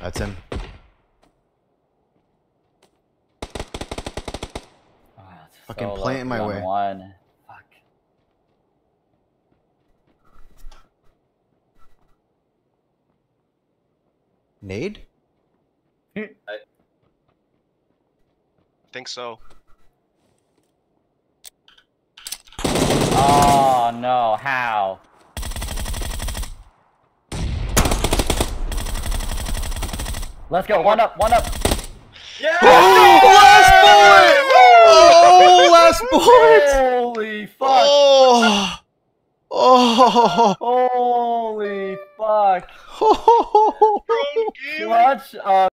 That's him. Oh, Fucking so low, plant in my on way. One. Fuck. Nade? I think so. Let's go. One up. One up. Oh, last bullet! Oh, last bullet! Holy fuck! Oh! Oh! Holy fuck! oh. Clutch. Uh,